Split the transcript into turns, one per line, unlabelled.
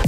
We'll